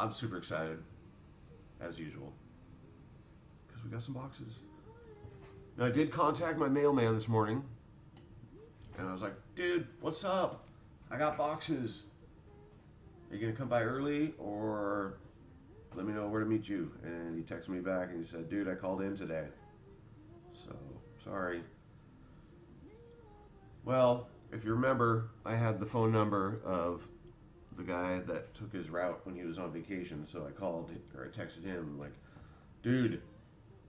I'm super excited, as usual, because we got some boxes. Now, I did contact my mailman this morning, and I was like, dude, what's up? I got boxes. Are you going to come by early, or let me know where to meet you? And he texted me back, and he said, dude, I called in today. So, sorry. Well, if you remember, I had the phone number of the guy that took his route when he was on vacation. So I called or I texted him like, "Dude,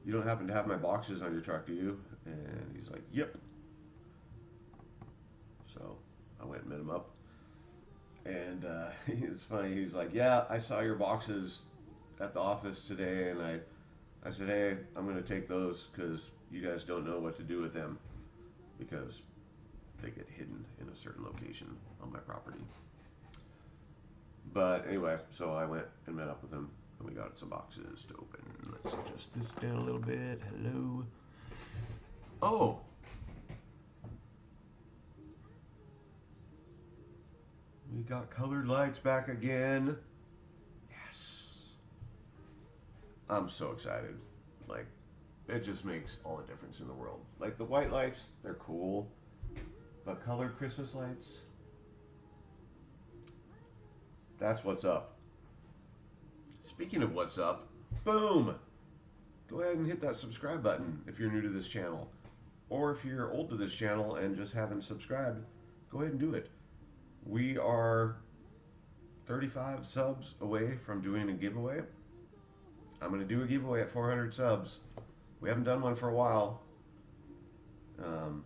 you don't happen to have my boxes on your truck, do you?" And he's like, "Yep." So I went and met him up, and uh, it's funny. He's like, "Yeah, I saw your boxes at the office today, and I." I said, hey, I'm going to take those because you guys don't know what to do with them because they get hidden in a certain location on my property. But anyway, so I went and met up with him, and we got some boxes to open. Let's adjust this down a little bit. Hello. Oh. We got colored lights back again. Yes. I'm so excited. Like, it just makes all the difference in the world. Like, the white lights, they're cool. But colored Christmas lights, that's what's up. Speaking of what's up, boom! Go ahead and hit that subscribe button if you're new to this channel. Or if you're old to this channel and just haven't subscribed, go ahead and do it. We are 35 subs away from doing a giveaway. I'm going to do a giveaway at 400 subs. We haven't done one for a while. Um,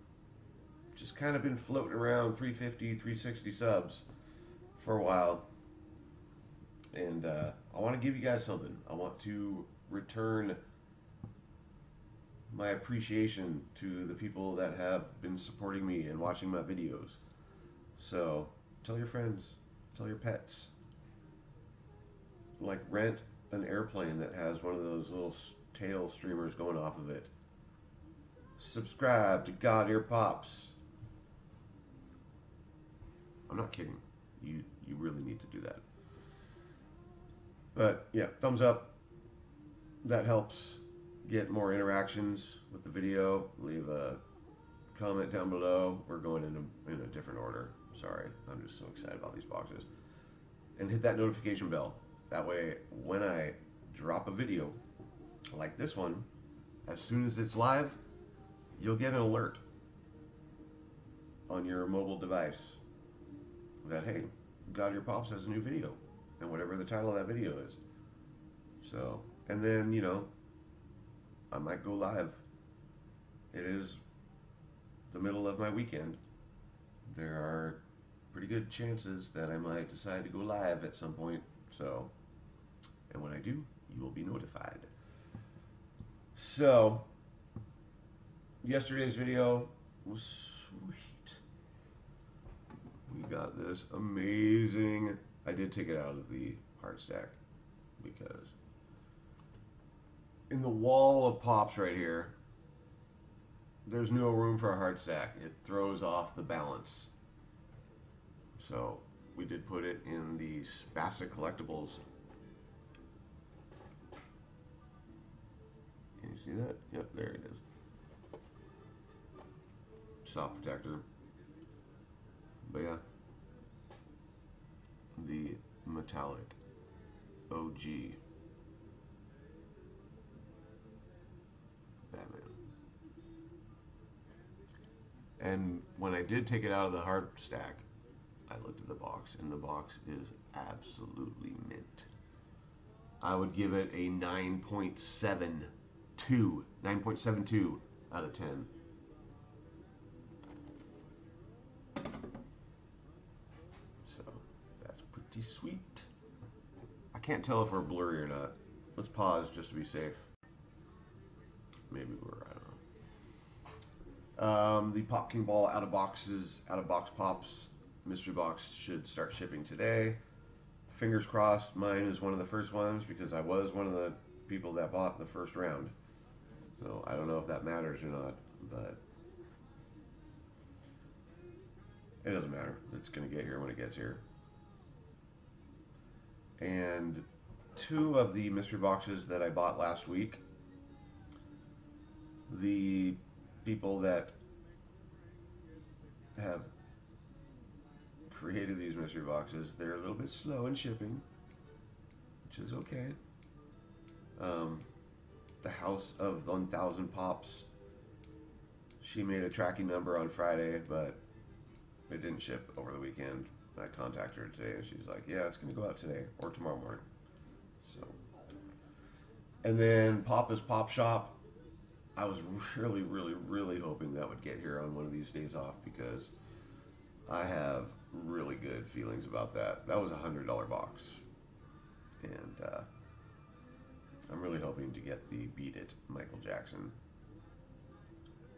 just kind of been floating around 350, 360 subs for a while. And uh, I want to give you guys something. I want to return my appreciation to the people that have been supporting me and watching my videos. So tell your friends, tell your pets. Like rent an airplane that has one of those little tail streamers going off of it. Subscribe to Godyr Pops. I'm not kidding. You you really need to do that. But yeah, thumbs up. That helps get more interactions with the video. Leave a comment down below. We're going in a, in a different order. Sorry, I'm just so excited about these boxes. And hit that notification bell. That way, when I drop a video like this one, as soon as it's live, you'll get an alert on your mobile device that, hey, Godyr Pops has a new video and whatever the title of that video is. So, and then, you know, I might go live. It is the middle of my weekend. There are pretty good chances that I might decide to go live at some point. So, and when I do, you will be notified. So, yesterday's video was sweet. We got this amazing I did take it out of the hard stack because in the wall of pops right here, there's no room for a hard stack. It throws off the balance. So we did put it in the Spastic Collectibles. Can you see that? Yep, there it is. Soft protector. But yeah metallic OG Batman. And when I did take it out of the hard stack, I looked at the box, and the box is absolutely mint. I would give it a 9.72, 9.72 out of 10. Pretty sweet. I can't tell if we're blurry or not. Let's pause just to be safe. Maybe we're, I don't know. Um, the Pop King Paul out of boxes, out of box pops, mystery box should start shipping today. Fingers crossed, mine is one of the first ones because I was one of the people that bought the first round. So I don't know if that matters or not, but it doesn't matter. It's going to get here when it gets here. And two of the mystery boxes that I bought last week. The people that have created these mystery boxes, they're a little bit slow in shipping, which is okay. Um, the House of 1000 Pops, she made a tracking number on Friday, but it didn't ship over the weekend. I contacted her today, and she's like, "Yeah, it's gonna go out today or tomorrow morning." So, and then Papa's Pop Shop. I was really, really, really hoping that would get here on one of these days off because I have really good feelings about that. That was a hundred dollar box, and uh, I'm really hoping to get the Beat It Michael Jackson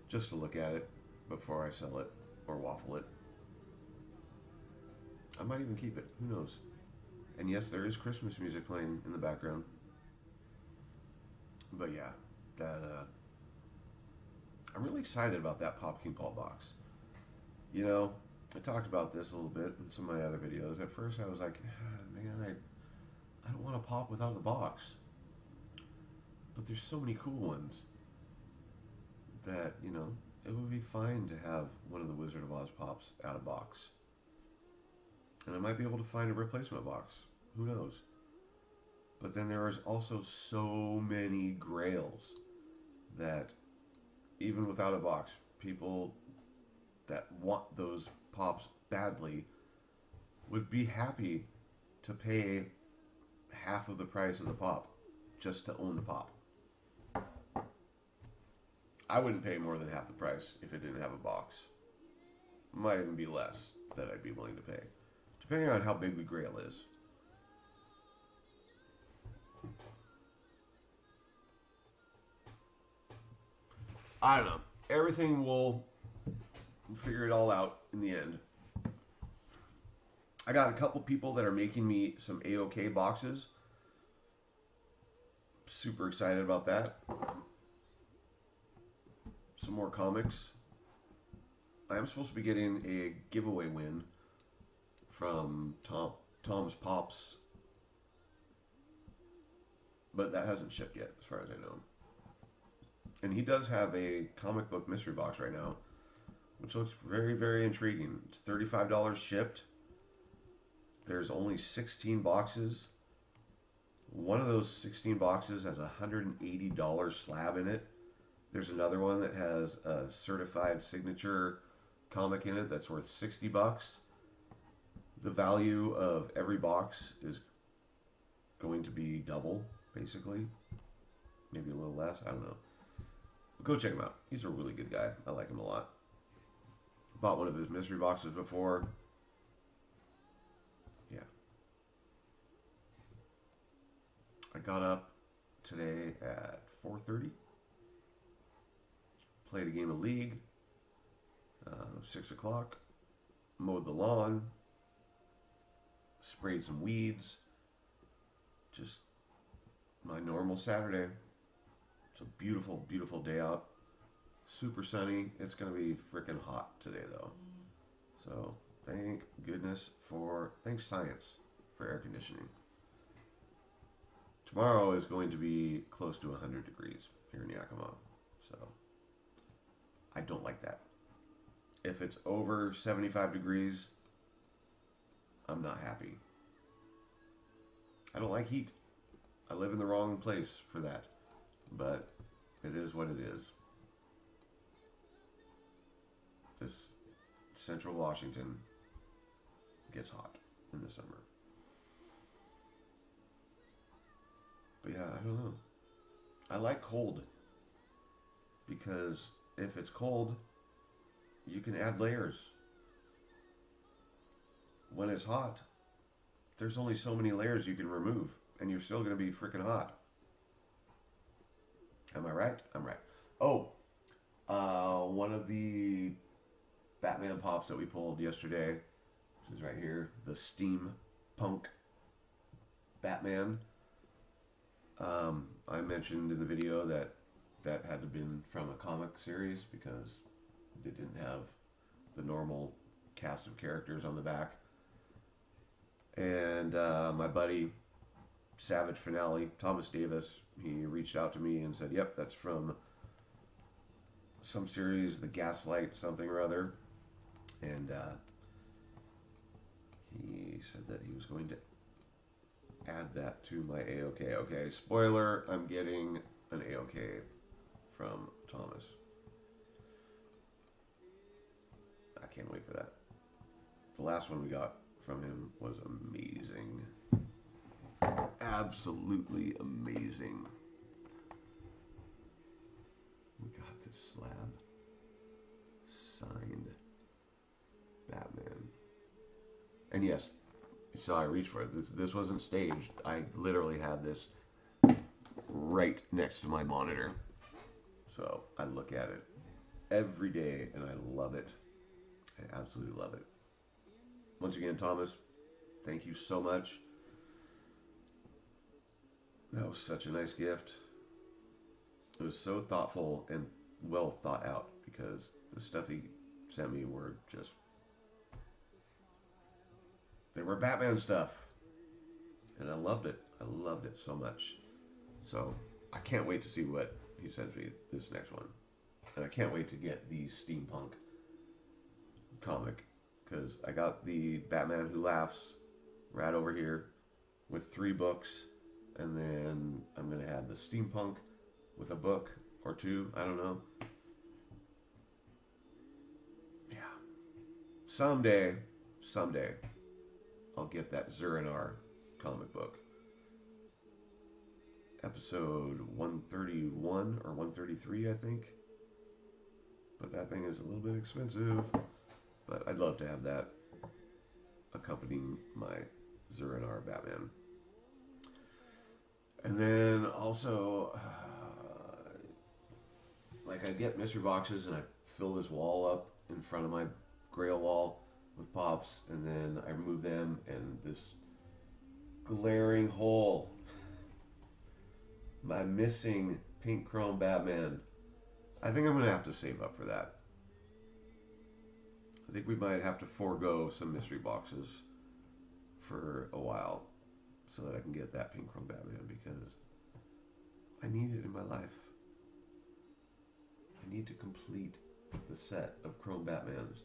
just to look at it before I sell it or waffle it. I might even keep it. Who knows? And yes, there is Christmas music playing in the background. But yeah, that uh, I'm really excited about that Pop King Paul box. You know, I talked about this a little bit in some of my other videos. At first, I was like, ah, man, I, I don't want to pop without the box. But there's so many cool ones that you know it would be fine to have one of the Wizard of Oz pops out of box. And I might be able to find a replacement box. Who knows? But then there is also so many grails that even without a box, people that want those pops badly would be happy to pay half of the price of the pop just to own the pop. I wouldn't pay more than half the price if it didn't have a box. Might even be less that I'd be willing to pay depending on how big the grail is. I don't know. Everything will figure it all out in the end. I got a couple people that are making me some AOK boxes. Super excited about that. Some more comics. I am supposed to be getting a giveaway win from Tom Tom's Pops, but that hasn't shipped yet, as far as I know. And he does have a comic book mystery box right now, which looks very, very intriguing. It's thirty-five dollars shipped. There's only sixteen boxes. One of those sixteen boxes has a hundred and eighty dollars slab in it. There's another one that has a certified signature comic in it that's worth sixty bucks the value of every box is going to be double, basically. Maybe a little less. I don't know. But go check him out. He's a really good guy. I like him a lot. Bought one of his mystery boxes before. Yeah. I got up today at 4.30. Played a game of League. Uh, 6 o'clock. Mowed the lawn sprayed some weeds. Just my normal Saturday. It's a beautiful, beautiful day out. Super sunny. It's going to be freaking hot today, though. So thank goodness for, thanks science for air conditioning. Tomorrow is going to be close to 100 degrees here in Yakima. So I don't like that. If it's over 75 degrees, I'm not happy. I don't like heat. I live in the wrong place for that. But it is what it is. This central Washington gets hot in the summer. But yeah, I don't know. I like cold because if it's cold, you can add layers when it's hot, there's only so many layers you can remove, and you're still going to be freaking hot. Am I right? I'm right. Oh, uh, one of the Batman pops that we pulled yesterday, which is right here, the Steam Punk Batman. Um, I mentioned in the video that that had to been from a comic series because it didn't have the normal cast of characters on the back and uh, my buddy Savage finale, Thomas Davis, he reached out to me and said, "Yep, that's from some series, The Gaslight, something or other," and uh, he said that he was going to add that to my AOK. Okay, spoiler: I'm getting an AOK from Thomas. I can't wait for that. The last one we got from him was amazing. Absolutely amazing. We got this slab signed Batman. And yes, you saw I reached for it. This this wasn't staged. I literally had this right next to my monitor. So I look at it every day and I love it. I absolutely love it. Once again, Thomas, thank you so much. That was such a nice gift. It was so thoughtful and well thought out because the stuff he sent me were just. They were Batman stuff. And I loved it. I loved it so much. So I can't wait to see what he sends me this next one. And I can't wait to get the steampunk comic because I got the Batman Who Laughs right over here with three books, and then I'm gonna have the steampunk with a book or two. I don't know. Yeah. Someday, someday, I'll get that Zur-En-Arrh comic book. Episode 131 or 133, I think. But that thing is a little bit expensive. But I'd love to have that accompanying my Zur-En-Arrh Batman. And then also, uh, like I get mystery boxes and I fill this wall up in front of my grail wall with pops, and then I remove them, and this glaring hole, my missing pink chrome Batman. I think I'm gonna have to save up for that. I think we might have to forego some mystery boxes for a while so that I can get that pink chrome Batman because I need it in my life. I need to complete the set of chrome Batmans.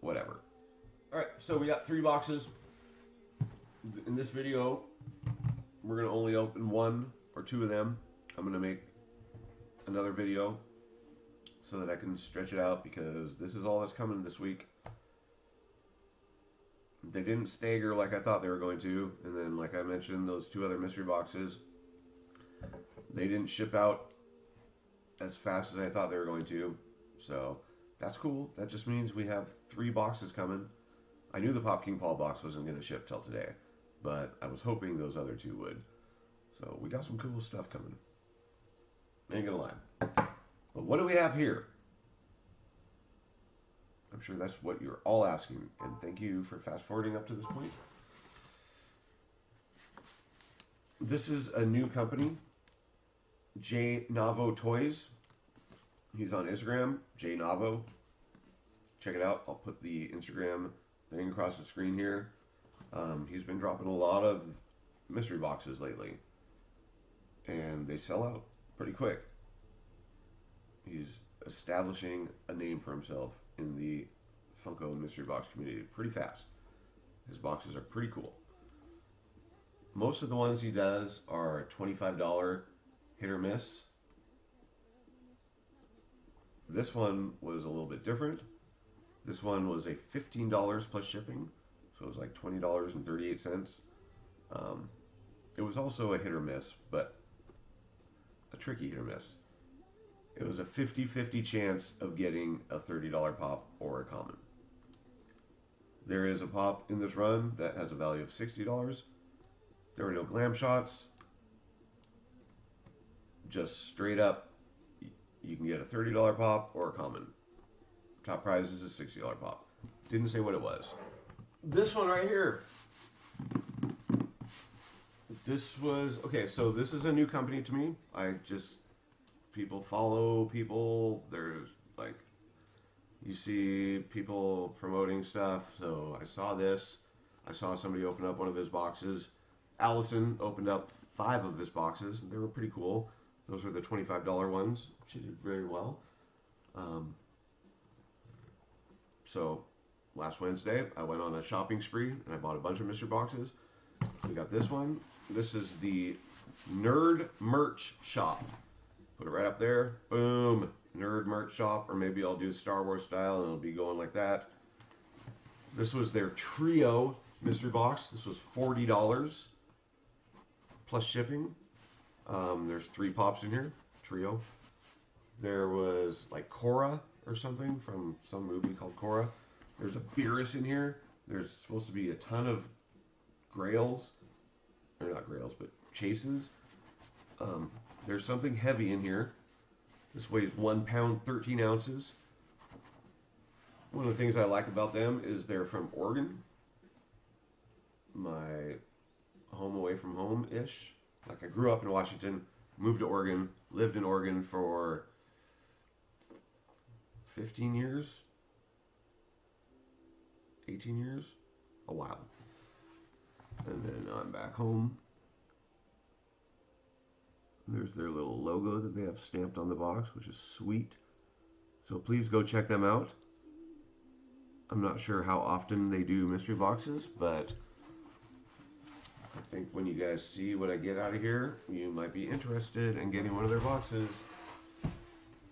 Whatever. Alright, so we got three boxes. In this video, we're going to only open one or two of them. I'm going to make another video so that I can stretch it out because this is all that's coming this week. They didn't stagger like I thought they were going to, and then like I mentioned, those two other mystery boxes, they didn't ship out as fast as I thought they were going to. So that's cool. That just means we have three boxes coming. I knew the Pop King Paul box wasn't going to ship till today, but I was hoping those other two would. So we got some cool stuff coming. Ain't gonna lie. But what do we have here? I'm sure that's what you're all asking, and thank you for fast forwarding up to this point. This is a new company, J Navo Toys. He's on Instagram, J Navo. Check it out. I'll put the Instagram thing across the screen here. Um, he's been dropping a lot of mystery boxes lately, and they sell out pretty quick he's establishing a name for himself in the Funko mystery box community pretty fast. His boxes are pretty cool. Most of the ones he does are $25 hit or miss. This one was a little bit different. This one was a $15 plus shipping, so it was like $20.38. Um, it was also a hit or miss, but a tricky hit or miss. It was a 50 50 chance of getting a $30 pop or a common. There is a pop in this run that has a value of $60. There are no glam shots. Just straight up, you can get a $30 pop or a common. Top prize is a $60 pop. Didn't say what it was. This one right here. This was okay. So this is a new company to me. I just people follow people. There's like you see people promoting stuff. So I saw this. I saw somebody open up one of his boxes. Allison opened up five of his boxes. They were pretty cool. Those were the $25 ones. She did very well. Um, so last Wednesday, I went on a shopping spree and I bought a bunch of mystery boxes. We got this one. This is the Nerd Merch Shop. Put it right up there. Boom. Nerd Merch Shop. Or maybe I'll do Star Wars style and it'll be going like that. This was their trio mystery box. This was $40 plus shipping. Um, there's three pops in here. Trio. There was like Korra or something from some movie called Korra. There's a Beerus in here. There's supposed to be a ton of grails, or not grails, but chases. Um, there's something heavy in here. This weighs one pound, 13 ounces. One of the things I like about them is they're from Oregon. My home away from home ish. Like I grew up in Washington, moved to Oregon, lived in Oregon for 15 years, 18 years, a while. And then I'm back home. There's their little logo that they have stamped on the box, which is sweet. So please go check them out. I'm not sure how often they do mystery boxes, but I think when you guys see what I get out of here, you might be interested in getting one of their boxes.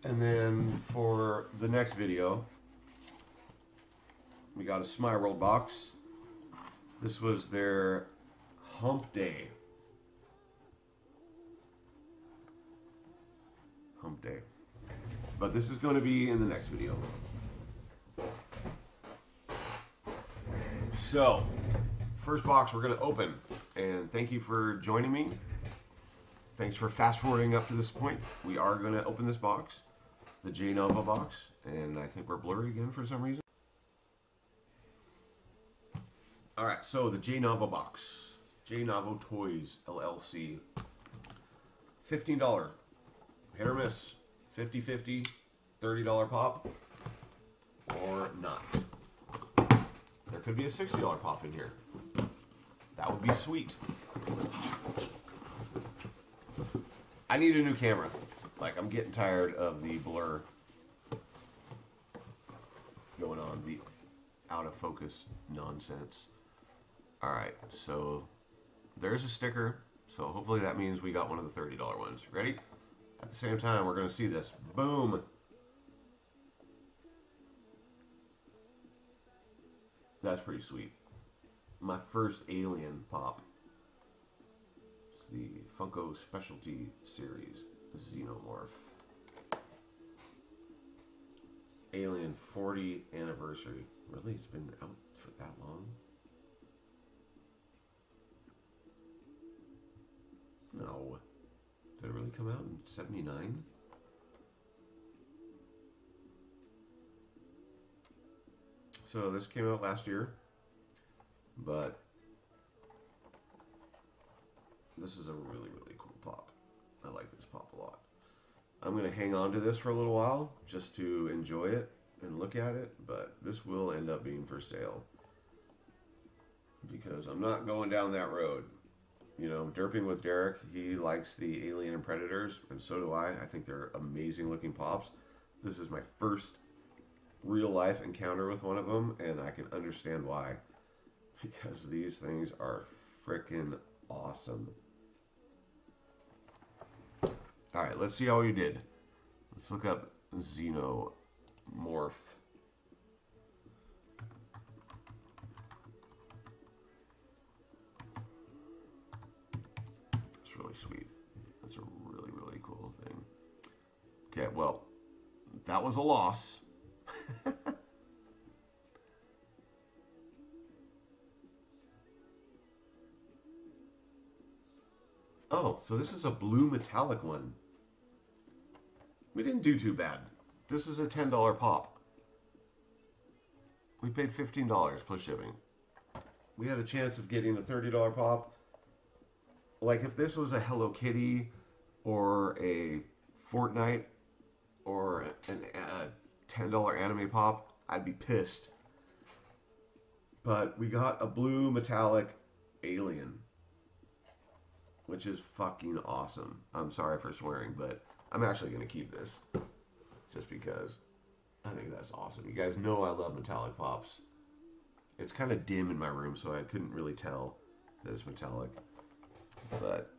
And then for the next video, we got a Smile World box. This was their Hump Day. Hump Day. But this is going to be in the next video. So, first box we're going to open. And thank you for joining me. Thanks for fast forwarding up to this point. We are going to open this box, the J Navo box. And I think we're blurry again for some reason. All right, so the J Navo box, J Navo Toys LLC, fifteen dollar, hit or miss, 50-50, thirty dollar pop, or not. There could be a sixty dollar pop in here. That would be sweet. I need a new camera. Like I'm getting tired of the blur going on, the out of focus nonsense. All right, so there's a sticker. So hopefully that means we got one of the $30 ones. Ready? At the same time, we're going to see this. Boom. That's pretty sweet. My first Alien pop. It's the Funko Specialty Series Xenomorph. Alien 40 anniversary. Really? It's been out for that long? No. Did it really come out in 79? So this came out last year, but this is a really, really cool pop. I like this pop a lot. I'm going to hang on to this for a little while just to enjoy it and look at it, but this will end up being for sale because I'm not going down that road you know, derping with Derek, he likes the Alien and Predators, and so do I. I think they're amazing looking pops. This is my first real life encounter with one of them, and I can understand why. Because these things are freaking awesome. Alright, let's see how you did. Let's look up Xenomorph. Sweet. That's a really, really cool thing. Okay, well, that was a loss. oh, so this is a blue metallic one. We didn't do too bad. This is a $10 pop. We paid $15 plus shipping. We had a chance of getting a $30 pop like if this was a Hello Kitty or a Fortnite or an, a ten dollar anime pop, I'd be pissed. But we got a blue metallic alien, which is fucking awesome. I'm sorry for swearing, but I'm actually to keep this just because I think that's awesome. You guys know I love metallic pops. It's kind of dim in my room, so I couldn't really tell that it's metallic. But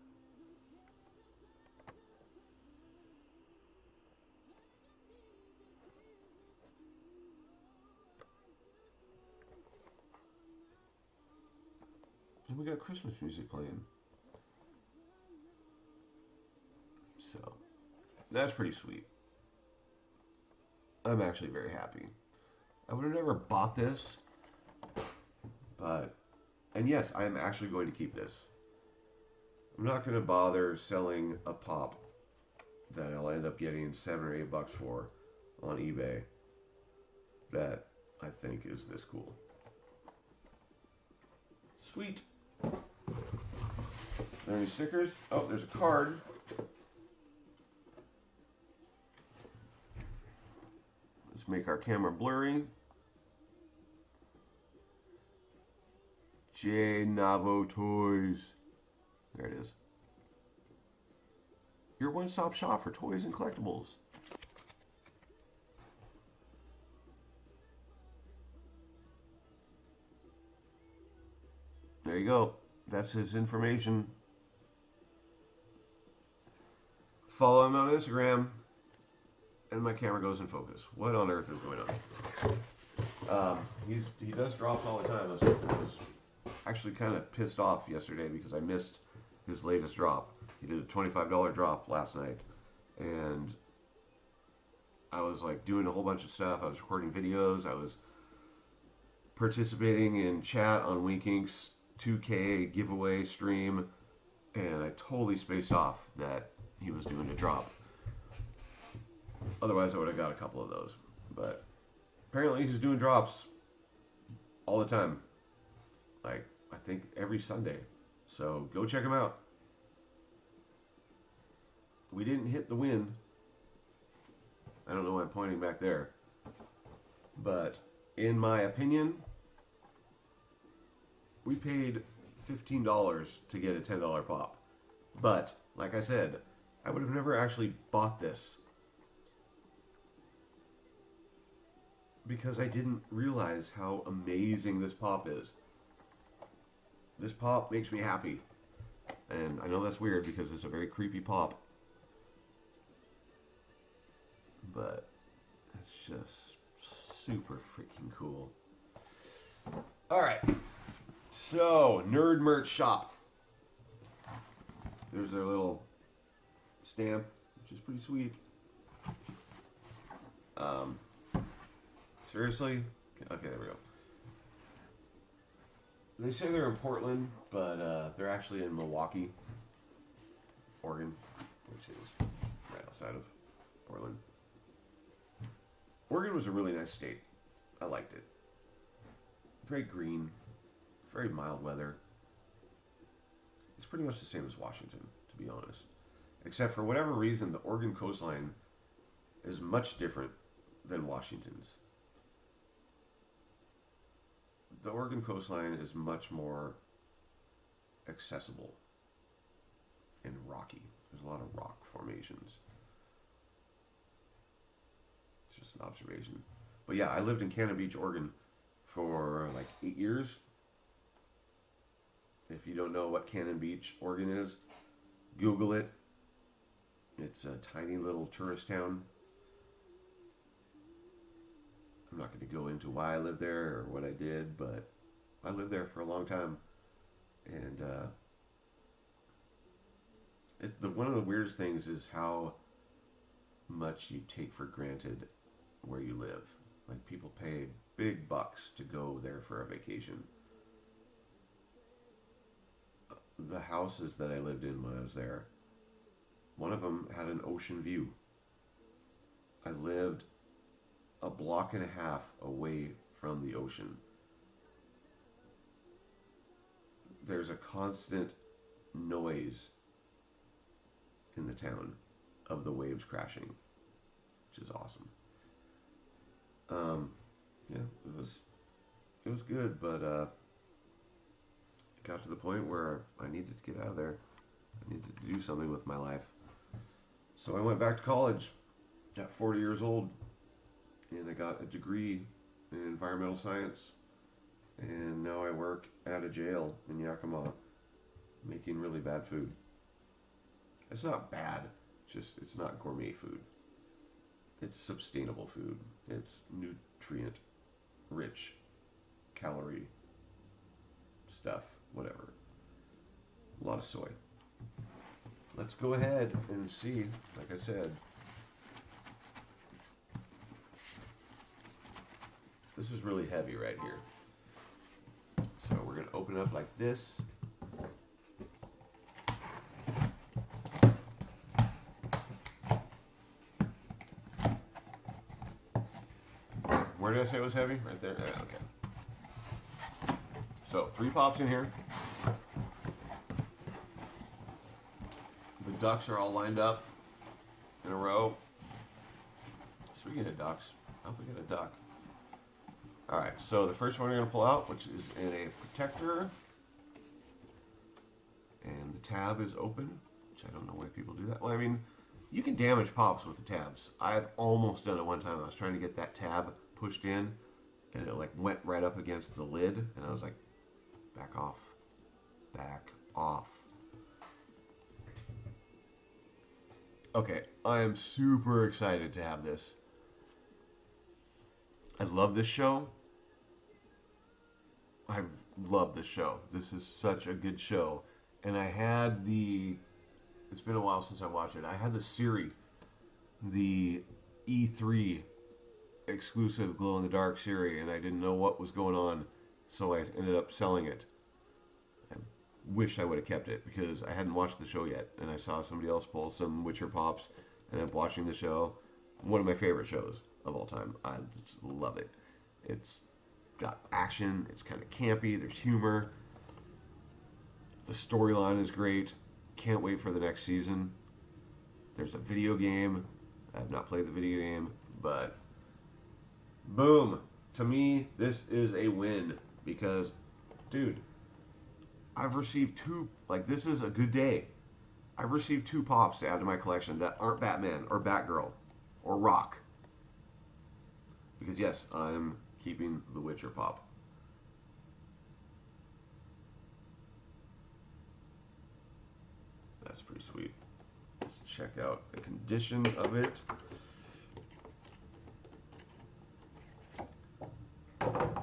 And we got Christmas music playing. So, that's pretty sweet. I'm actually very happy. I would have never bought this, but, and yes, I am actually going to keep this. I'm not going to bother selling a pop that I'll end up getting seven or eight bucks for on eBay that I think is this cool. Sweet. Are there any stickers? Oh, there's a card. Let's make our camera blurry. J Navo Toys. There it is. Your one-stop shop for toys and collectibles. There you go. That's his information. Follow him on Instagram. And my camera goes in focus. What on earth is going on? Um, he's he does drops all the time. I was, I was actually kind of pissed off yesterday because I missed his latest drop. He did a $25 drop last night, and I was like doing a whole bunch of stuff. I was recording videos. I was participating in chat on Winkinks 2K giveaway stream, and I totally spaced off that he was doing a drop. Otherwise, I would have got a couple of those. But apparently, he's doing drops all the time. Like, I think every Sunday. So go check him out. We didn't hit the win. I don't know why I'm pointing back there. But in my opinion, we paid $15 to get a $10 pop. But, like I said, I would have never actually bought this because I didn't realize how amazing this pop is. This pop makes me happy. And I know that's weird because it's a very creepy pop. But it's just super freaking cool. Alright. So, Nerd Merch Shop. There's their little stamp, which is pretty sweet. Um, seriously? Okay, there we go. They say they're in Portland, but uh, they're actually in Milwaukie, Oregon, which is right outside of Portland. Oregon was a really nice state. I liked it. Very green, very mild weather. It's pretty much the same as Washington, to be honest. Except for whatever reason, the Oregon coastline is much different than Washington's. The Oregon coastline is much more accessible and rocky. There's a lot of rock formations. It's just an observation. But yeah, I lived in Cannon Beach, Oregon for like eight years. If you don't know what Cannon Beach, Oregon is, Google it. It's a tiny little tourist town. I'm not going to go into why I lived there or what I did, but I lived there for a long time. And uh, it, the, one of the weirdest things is how much you take for granted where you live. Like people pay big bucks to go there for a vacation the houses that I lived in when I was there, one of them had an ocean view. I lived a block and a half away from the ocean. There's a constant noise in the town of the waves crashing, which is awesome. Um, yeah, it was it was good, but uh, it got to the point where I needed to get out of there. I needed to do something with my life. So I went back to college at 40 years old, and I got a degree in environmental science. And now I work at a jail in Yakima, making really bad food. It's not bad, just it's not gourmet food. It's sustainable food. It's nutrient rich, calorie stuff, whatever. A lot of soy. Let's go ahead and see, like I said, this is really heavy right here. So we're going to open it up like this. Where did I say it was heavy? Right there? Yeah, okay. So, three pops in here. The ducks are all lined up in a row. Speaking of ducks, I hope we get a duck. Alright, so the first one we're going to pull out, which is in a protector. And the tab is open, which I don't know why people do that. Well, I mean, you can damage pops with the tabs. I've almost done it one time. I was trying to get that tab pushed in, and it like went right up against the lid, and I was like, back off, back off. Okay, I am super excited to have this. I love this show. I love this show. This is such a good show. And I had the, it's been a while since I watched it. I had the Ciri, the E3 exclusive glow in the dark Ciri, and I didn't know what was going on, so I ended up selling it. I wish I would have kept it because I hadn't watched the show yet, and I saw somebody else pull some Witcher pops, and I'm watching the show. One of my favorite shows of all time. I just love it. It's got action. It's kind of campy. There's humor. The storyline is great. Can't wait for the next season. There's a video game. I have not played the video game, but boom. To me, this is a win because, dude, I've received two, like, this is a good day. I've received two pops to add to my collection that aren't Batman or Batgirl or Rock. Because, yes, I'm keeping the Witcher pop. That's pretty sweet. Let's check out the condition of it.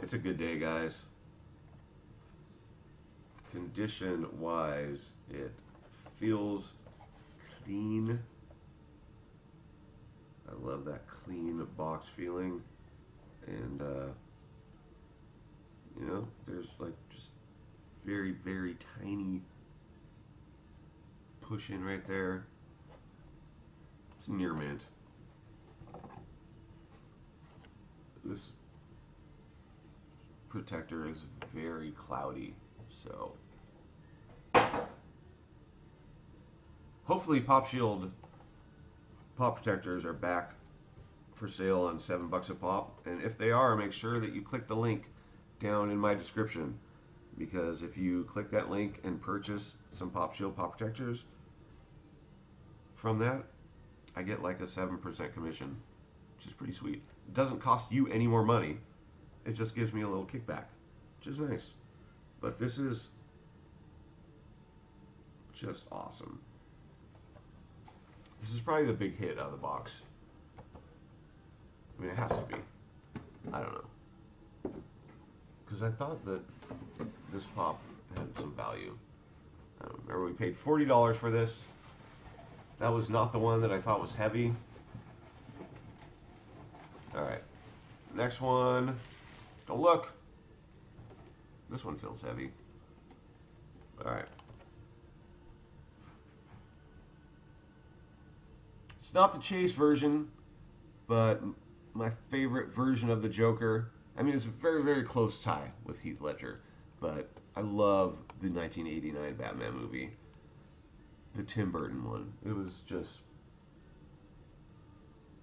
It's a good day, guys. Condition wise, it feels clean. I love that clean box feeling. And, uh, you know, there's like just very, very tiny push in right there. It's near mint. This protector is very cloudy, so hopefully Pop Shield pop protectors are back for sale on seven bucks a pop, and if they are, make sure that you click the link down in my description because if you click that link and purchase some Pop Shield pop protectors from that, I get like a 7% commission, which is pretty sweet. It doesn't cost you any more money. It just gives me a little kickback, which is nice. But this is just awesome. This is probably the big hit out of the box. I mean, it has to be. I don't know. Because I thought that this pop had some value. I don't remember we paid $40 for this. That was not the one that I thought was heavy. Alright. Next one. Don't look. This one feels heavy. Alright. It's not the Chase version, but my favorite version of the Joker. I mean, it's a very, very close tie with Heath Ledger, but I love the 1989 Batman movie, the Tim Burton one. It was just,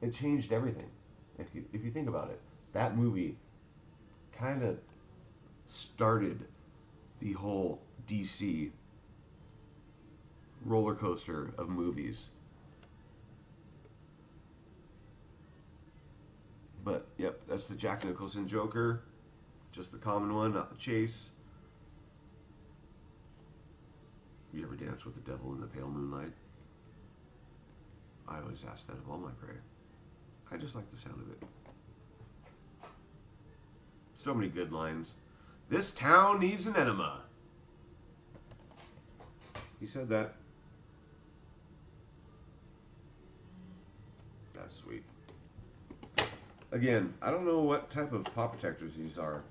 it changed everything. If you, if you think about it, that movie kind of started the whole DC roller coaster of movies. But yep, that's the Jack Nicholson Joker. Just the common one, not the chase. You ever dance with the devil in the pale moonlight? I always ask that of all my prey. I just like the sound of it. So many good lines. This town needs an enema. He said that. That's sweet. Again, I don't know what type of pop protectors these are,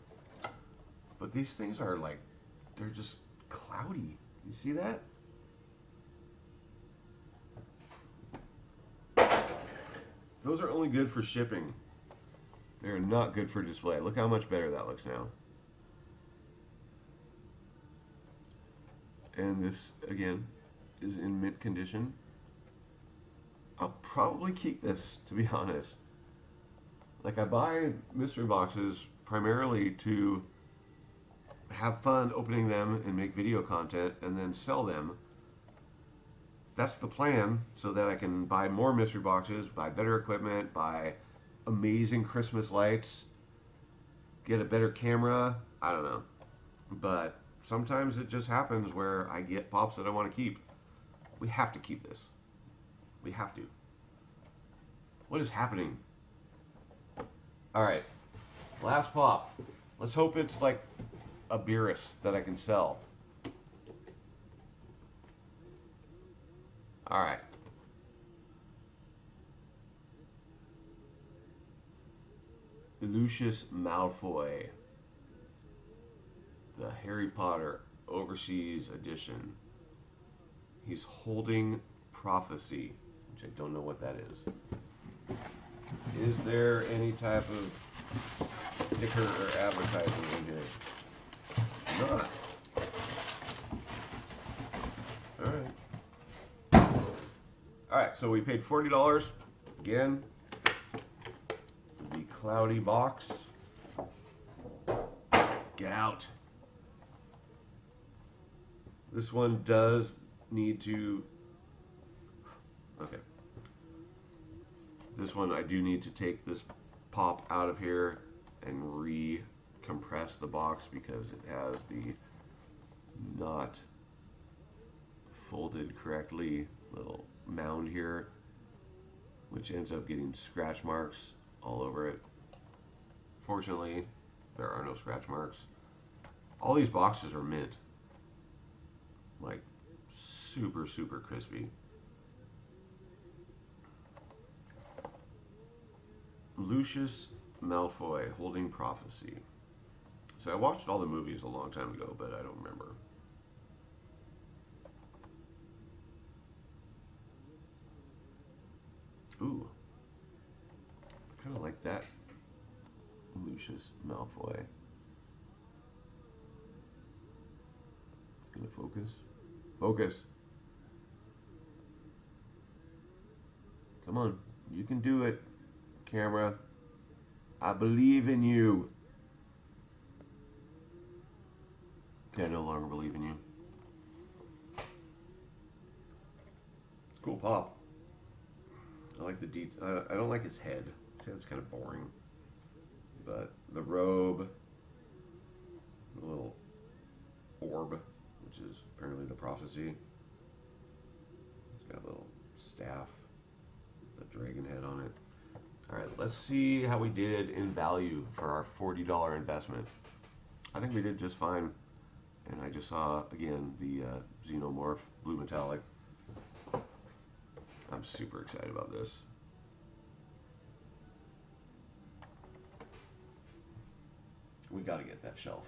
but these things are like, they're just cloudy. You see that? Those are only good for shipping. They're not good for display. Look how much better that looks now. And this, again, is in mint condition. I'll probably keep this, to be honest. Like, I buy mystery boxes primarily to have fun opening them and make video content and then sell them. That's the plan so that I can buy more mystery boxes, buy better equipment, buy amazing Christmas lights, get a better camera. I don't know. But sometimes it just happens where I get pops that I want to keep. We have to keep this. We have to. What is happening? All right. Last pop. Let's hope it's like a Beerus that I can sell. All right. Lucius Malfoy, the Harry Potter Overseas Edition. He's holding prophecy, which I don't know what that is. Is there any type of sticker or advertising in here? Not. Alright. Alright, so we paid $40 again the cloudy box. Get out. This one does need to. Okay. This one I do need to take this pop out of here and re-compress the box because it has the not folded correctly little mound here which ends up getting scratch marks all over it. Fortunately, there are no scratch marks. All these boxes are mint. Like, super, super crispy. Lucius Malfoy, Holding Prophecy. So I watched all the movies a long time ago, but I don't remember. Ooh kind of like that Lucius Malfoy. Gonna focus. Focus. Come on. You can do it, camera. I believe in you. Okay, I no longer believe in you. It's cool pop. I like the de- I don't like his head. Sounds kind of boring. But the robe, the little orb, which is apparently the prophecy. It's got a little staff, the dragon head on it. All right, let's see how we did in value for our $40 investment. I think we did just fine. And I just saw, again, the uh, Xenomorph Blue Metallic. I'm super excited about this. We got to get that shelf.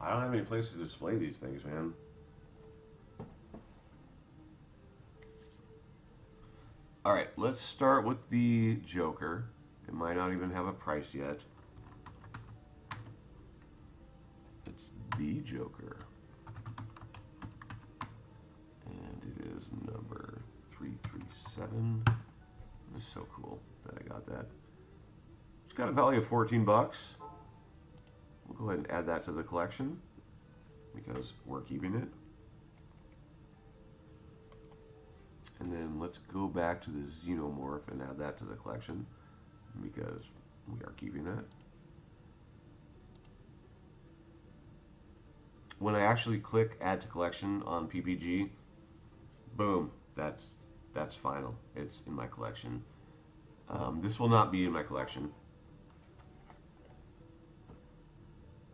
I don't have any place to display these things, man. All right, let's start with the Joker. It might not even have a price yet. It's the Joker. And it is number 337. It's so cool that I got that. It's got a value of 14 bucks. We'll go ahead and add that to the collection because we're keeping it. And then let's go back to the Xenomorph and add that to the collection because we are keeping that. When I actually click add to collection on PPG, boom, that's that's final. It's in my collection. Um, this will not be in my collection.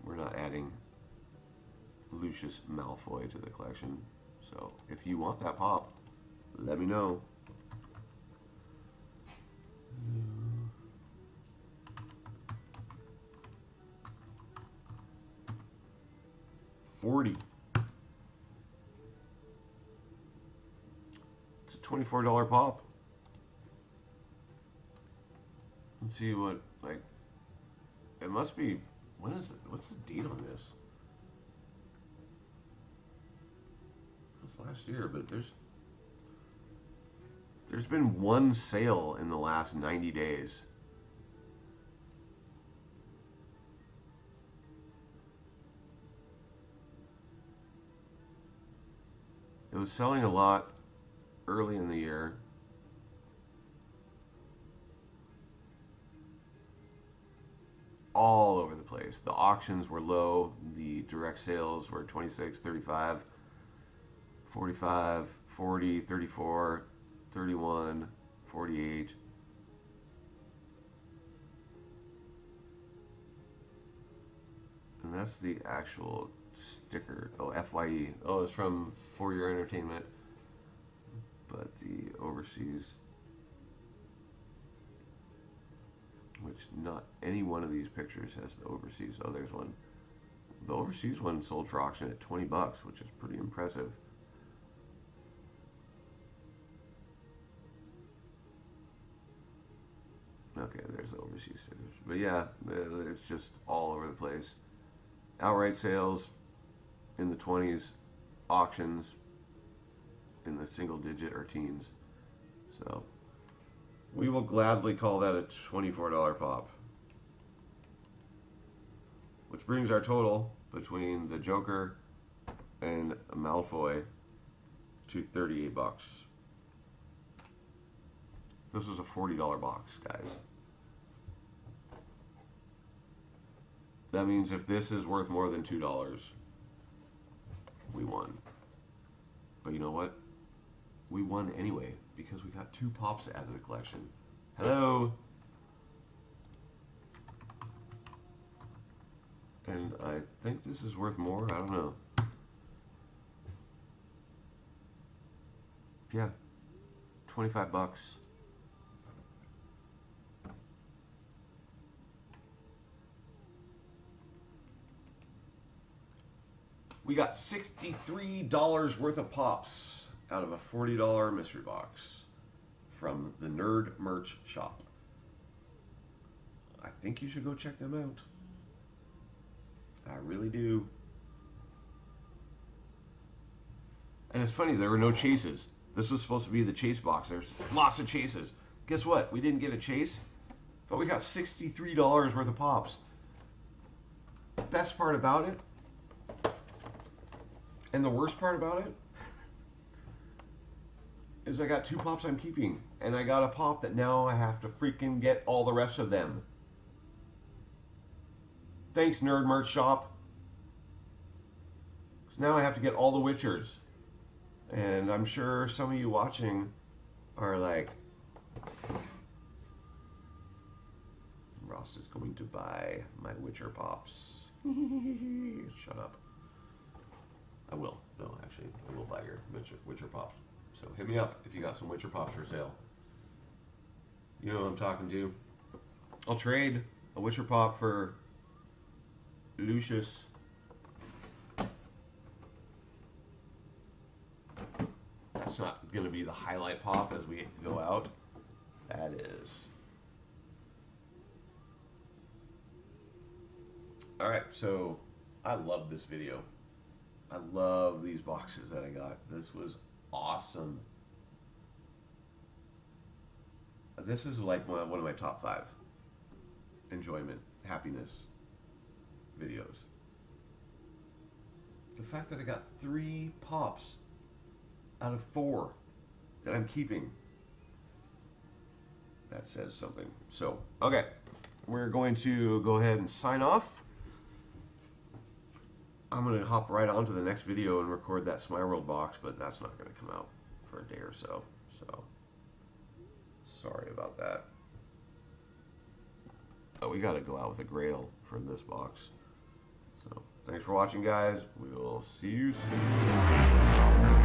We're not adding Lucius Malfoy to the collection. So if you want that pop, let me know. Forty. It's a twenty-four dollar pop. Let's see what like. It must be. When is it? What's the date on this? It's last year, but there's there's been one sale in the last 90 days. It was selling a lot early in the year. All over the place. The auctions were low, the direct sales were 26, 35, 45, 40, 34, 31, 48. And that's the actual sticker. Oh, FYE. Oh, it's from For Your Entertainment. But the overseas, which not any one of these pictures has the overseas. Oh, there's one. The overseas one sold for auction at 20 bucks, which is pretty impressive. Okay, But yeah, uh, it's just all over the place. Outright sales in the 20s, auctions in the single digit or teens. So we will gladly call that a $24 pop. Which brings our total between the Joker and Malfoy to 38 bucks. This is a $40 box, guys. That means if this is worth more than $2, we won. But you know what? We won anyway because we got two pops out of the collection. Hello? And I think this is worth more. I don't know. Yeah. 25 bucks. We got $63 worth of pops out of a $40 mystery box from the Nerd Merch Shop. I think you should go check them out. I really do. And it's funny, there were no chases. This was supposed to be the chase box. There's lots of chases. Guess what? We didn't get a chase, but we got $63 worth of pops. Best part about it and the worst part about it is I got two pops I'm keeping, and I got a pop that now I have to freaking get all the rest of them. Thanks, Nerd Merch Shop. So now I have to get all the Witchers. And I'm sure some of you watching are like, Ross is going to buy my Witcher pops. Shut up. I will. No, actually, I will buy your Witcher, Witcher Pops. So hit me up if you got some Witcher Pops for sale. You know what I'm talking to. I'll trade a Witcher Pop for Lucius. That's not going to be the highlight pop as we go out. That is. All right, so I love this video. I love these boxes that I got. This was awesome. This is like one of my top five. Enjoyment, happiness. videos. The fact that I got three pops out of four that I'm keeping, that says something. So, okay, we're going to go ahead and sign off. I'm going to hop right on to the next video and record that Smile World box, but that's not going to come out for a day or so. So, sorry about that. But we got to go out with a grail for this box. So, thanks for watching, guys. We will see you soon.